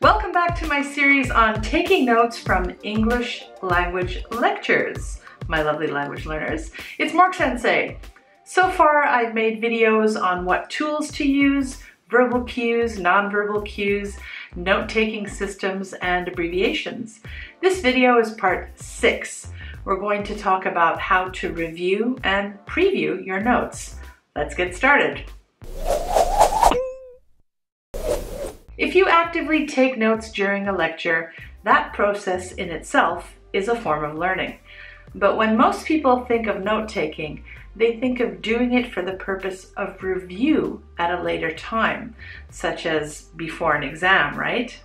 Welcome back to my series on taking notes from English language lectures, my lovely language learners. It's Mork Sensei. So far, I've made videos on what tools to use, verbal cues, nonverbal cues, note-taking systems, and abbreviations. This video is part six. We're going to talk about how to review and preview your notes. Let's get started. If you actively take notes during a lecture, that process in itself is a form of learning. But when most people think of note taking, they think of doing it for the purpose of review at a later time, such as before an exam, right?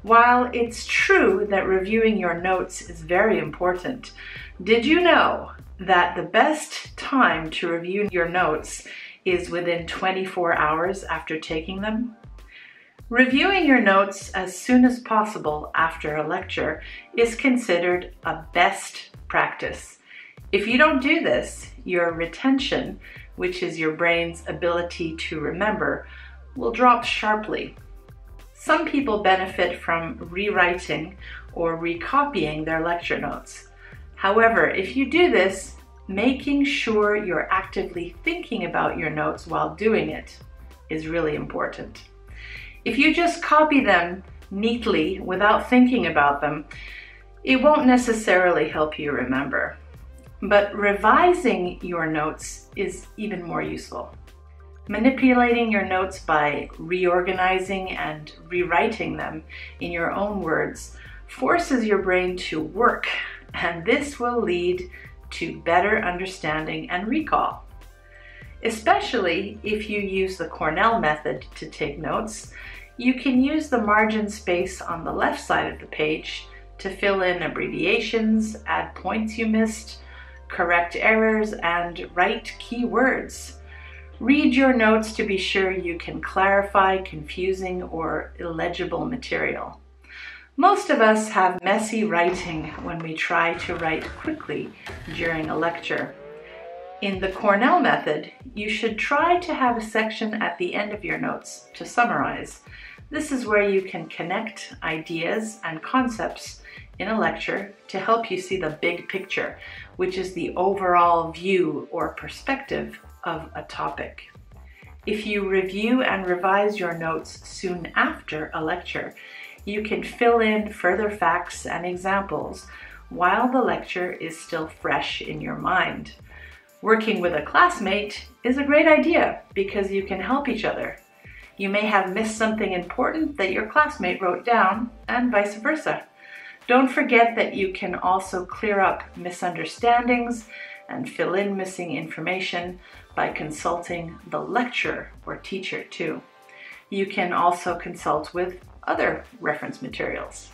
While it's true that reviewing your notes is very important, did you know that the best time to review your notes is within 24 hours after taking them? Reviewing your notes as soon as possible after a lecture is considered a best practice. If you don't do this, your retention, which is your brain's ability to remember, will drop sharply. Some people benefit from rewriting or recopying their lecture notes. However, if you do this, making sure you're actively thinking about your notes while doing it is really important. If you just copy them neatly without thinking about them, it won't necessarily help you remember. But revising your notes is even more useful. Manipulating your notes by reorganizing and rewriting them in your own words forces your brain to work, and this will lead to better understanding and recall. Especially if you use the Cornell method to take notes, you can use the margin space on the left side of the page to fill in abbreviations, add points you missed, correct errors, and write keywords. Read your notes to be sure you can clarify confusing or illegible material. Most of us have messy writing when we try to write quickly during a lecture. In the Cornell method, you should try to have a section at the end of your notes to summarize. This is where you can connect ideas and concepts in a lecture to help you see the big picture, which is the overall view or perspective of a topic. If you review and revise your notes soon after a lecture, you can fill in further facts and examples while the lecture is still fresh in your mind. Working with a classmate is a great idea because you can help each other. You may have missed something important that your classmate wrote down and vice versa. Don't forget that you can also clear up misunderstandings and fill in missing information by consulting the lecturer or teacher too. You can also consult with other reference materials.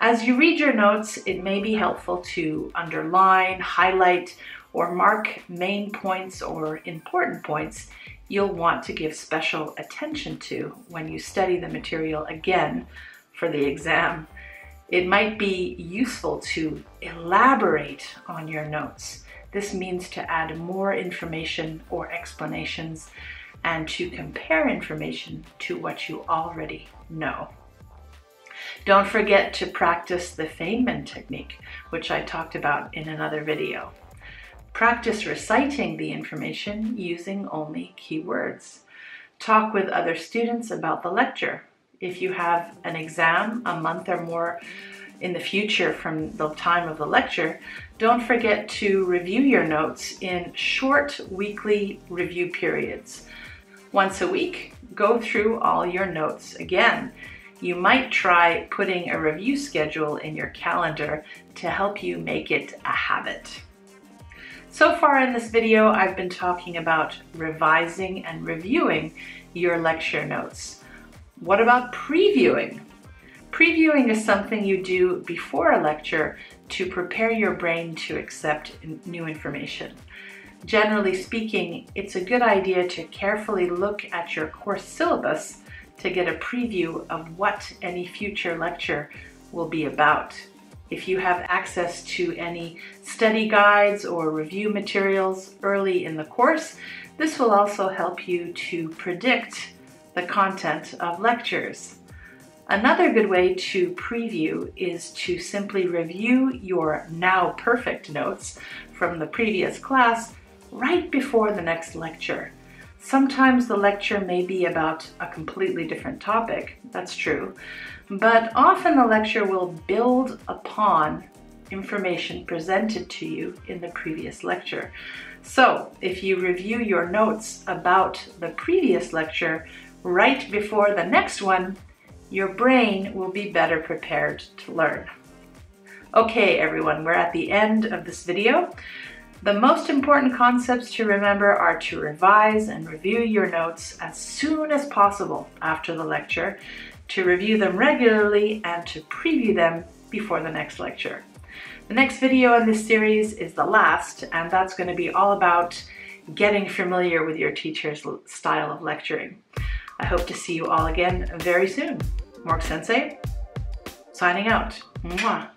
As you read your notes, it may be helpful to underline, highlight, or mark main points or important points you'll want to give special attention to when you study the material again for the exam. It might be useful to elaborate on your notes. This means to add more information or explanations and to compare information to what you already know. Don't forget to practice the Feynman technique, which I talked about in another video. Practice reciting the information using only keywords. Talk with other students about the lecture. If you have an exam a month or more in the future from the time of the lecture, don't forget to review your notes in short weekly review periods. Once a week, go through all your notes again. You might try putting a review schedule in your calendar to help you make it a habit. So far in this video, I've been talking about revising and reviewing your lecture notes. What about previewing? Previewing is something you do before a lecture to prepare your brain to accept new information. Generally speaking, it's a good idea to carefully look at your course syllabus to get a preview of what any future lecture will be about. If you have access to any study guides or review materials early in the course, this will also help you to predict the content of lectures. Another good way to preview is to simply review your now perfect notes from the previous class right before the next lecture. Sometimes the lecture may be about a completely different topic, that's true, but often the lecture will build upon information presented to you in the previous lecture. So if you review your notes about the previous lecture right before the next one, your brain will be better prepared to learn. Okay, everyone, we're at the end of this video. The most important concepts to remember are to revise and review your notes as soon as possible after the lecture, to review them regularly, and to preview them before the next lecture. The next video in this series is the last, and that's going to be all about getting familiar with your teacher's style of lecturing. I hope to see you all again very soon. Mork Sensei, signing out. Mwah.